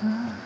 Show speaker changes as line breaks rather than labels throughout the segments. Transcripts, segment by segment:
嗯。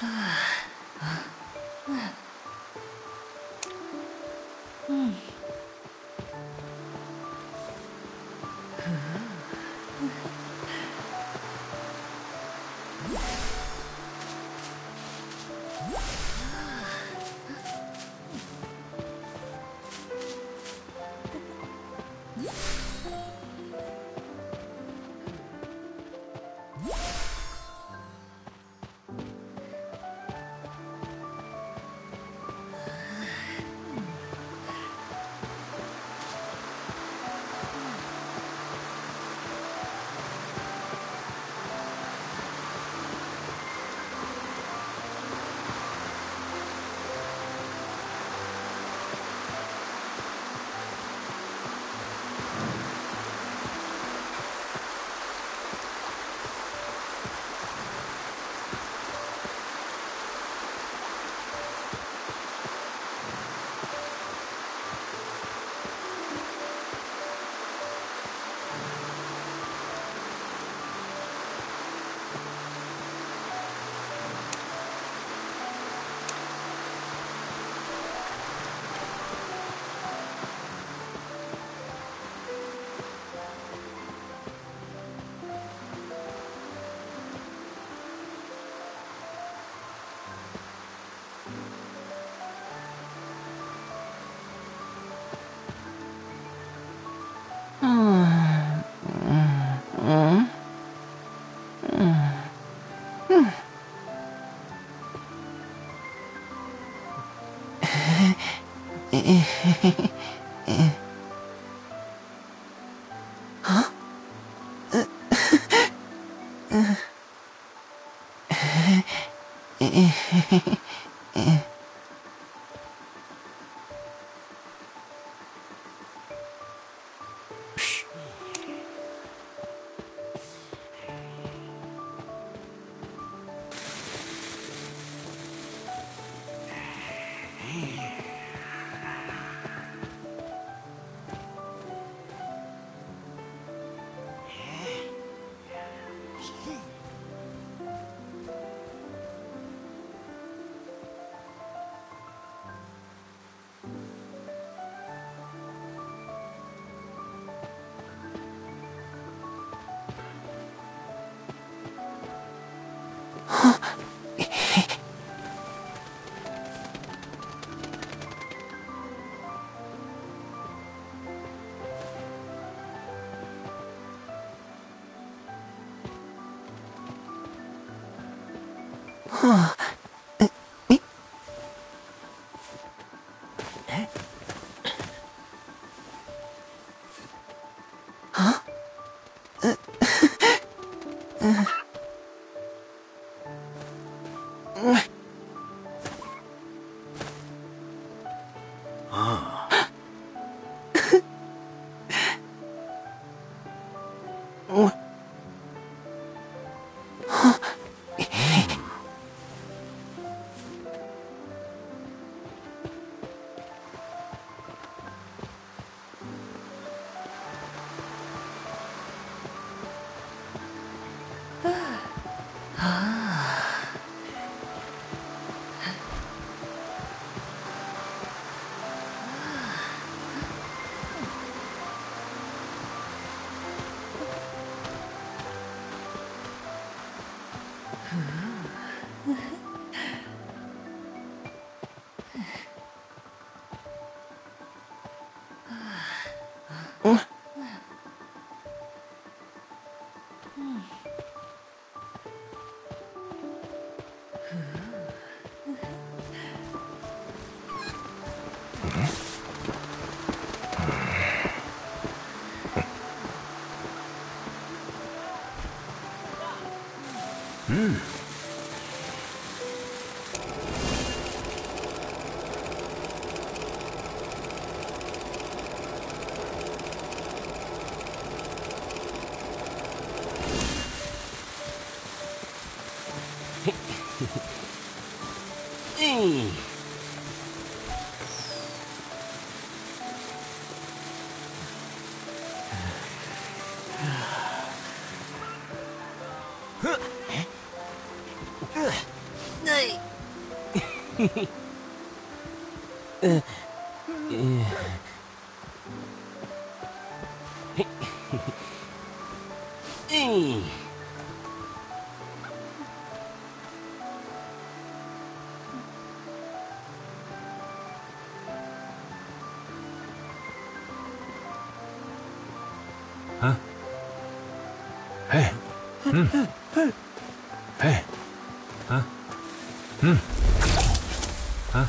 Ah. 嗯嘿嘿
嘿嗯 Hmm. 啊，嘿，嗯，嘿，啊，嗯，
啊，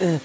Yeah.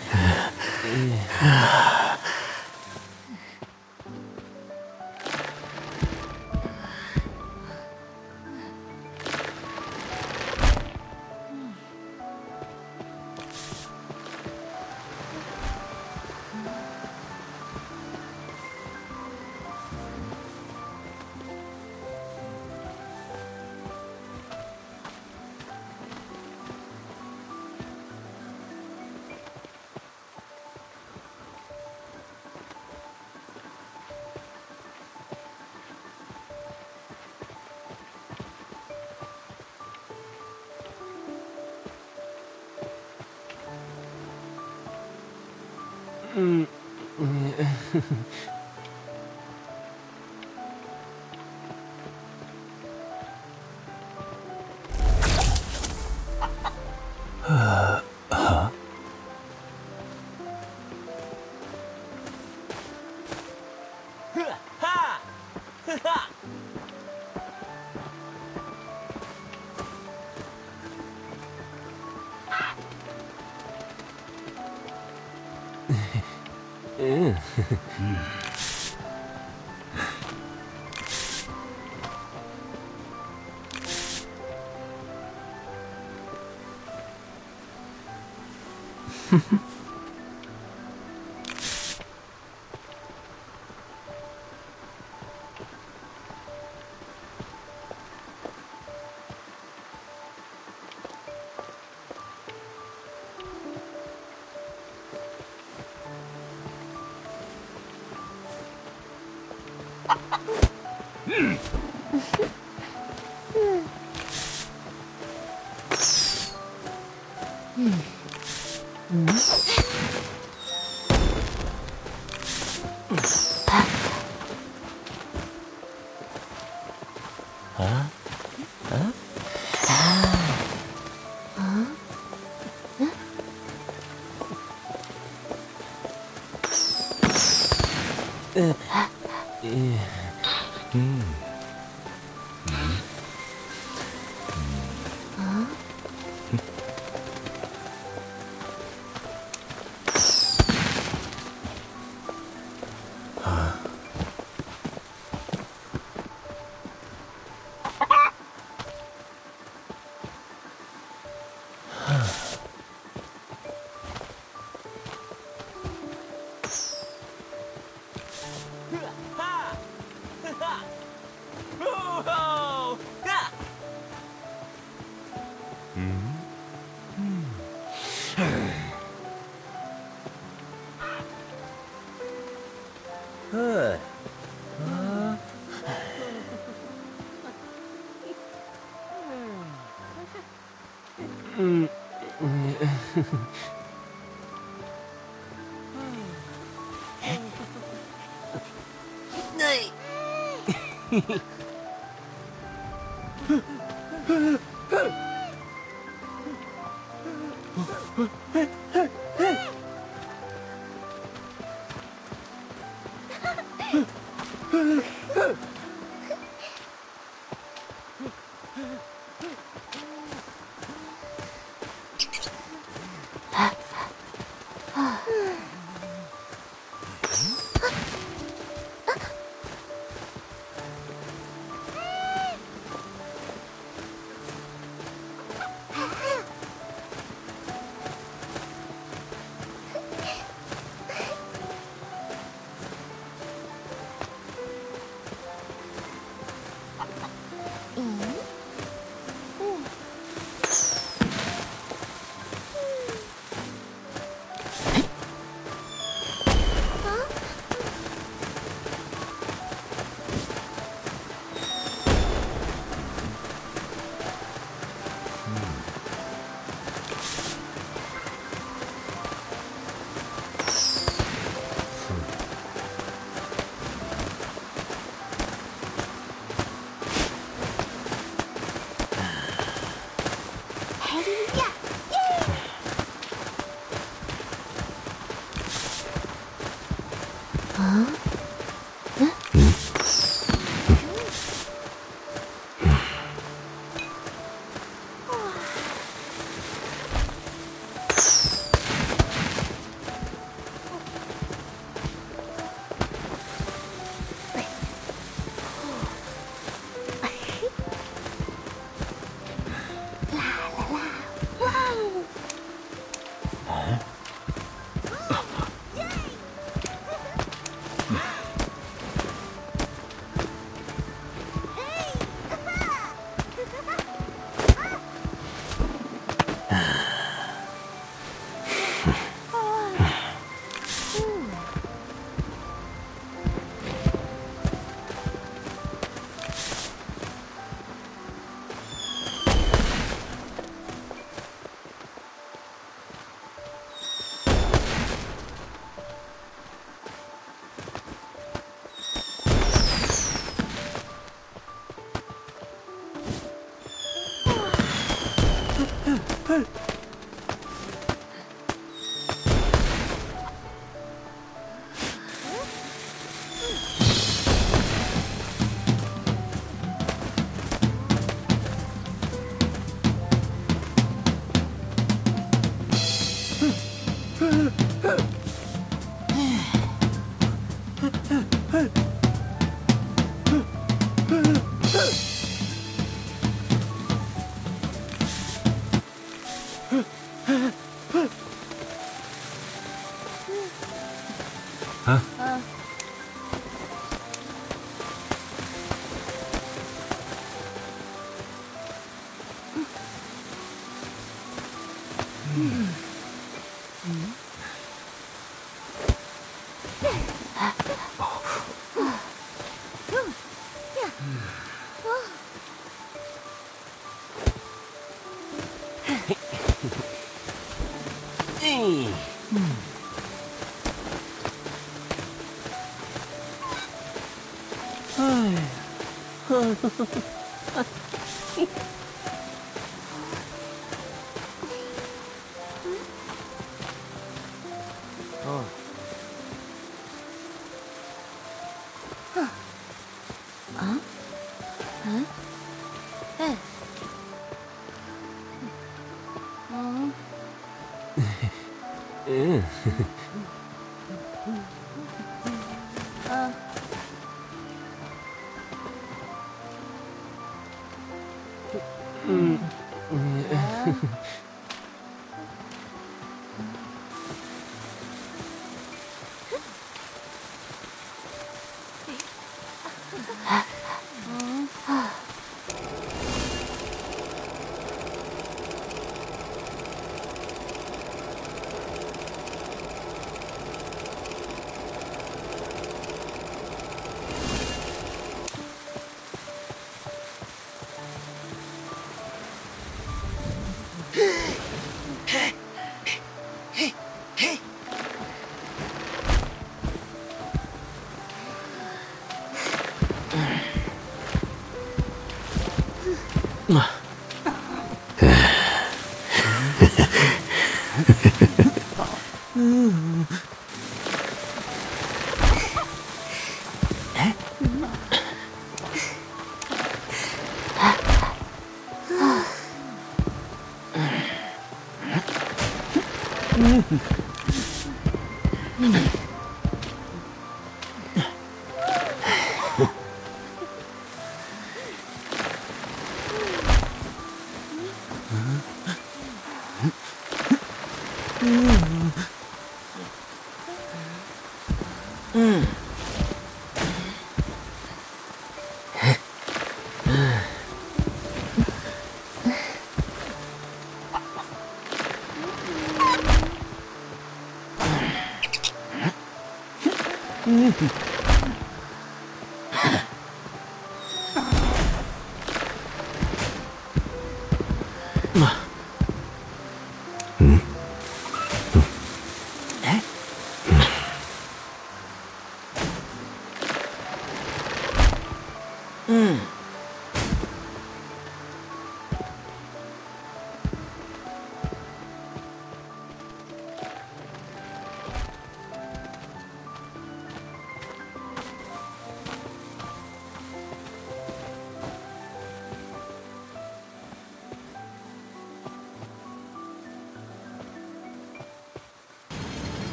嗯，
嗯，Hmm.
Huh! 嗯。嗯。
哎
呵
呵
呵呵 Mm.